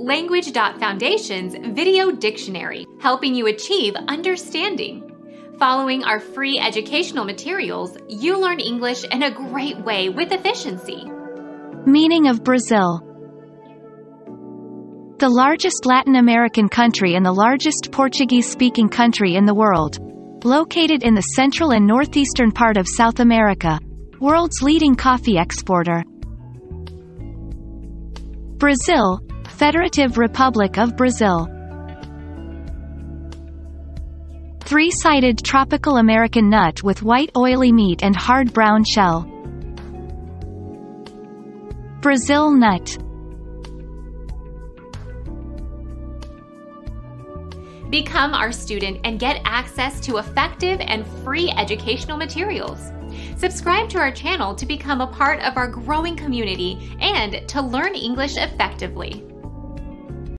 Language.Foundation's Video Dictionary, helping you achieve understanding. Following our free educational materials, you learn English in a great way with efficiency. Meaning of Brazil The largest Latin American country and the largest Portuguese-speaking country in the world. Located in the central and northeastern part of South America. World's leading coffee exporter. Brazil, Federative Republic of Brazil. Three-sided tropical American nut with white oily meat and hard brown shell. Brazil nut. Become our student and get access to effective and free educational materials. Subscribe to our channel to become a part of our growing community and to learn English effectively.